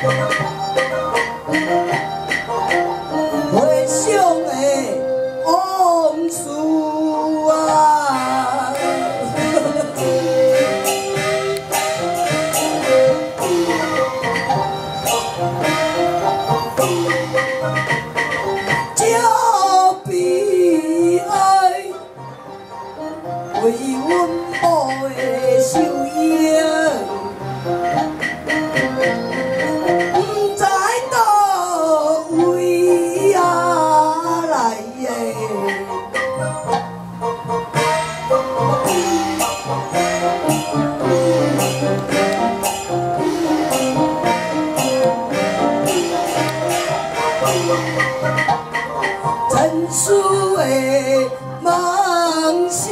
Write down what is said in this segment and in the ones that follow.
回想的往事啊。悲哀为阮母的寿命沉思的梦想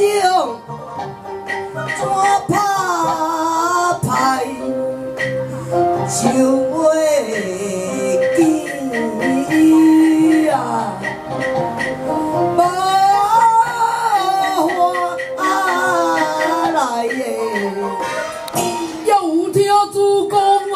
怎打牌，想袂起啊，麻烦来的，要有听主讲哦。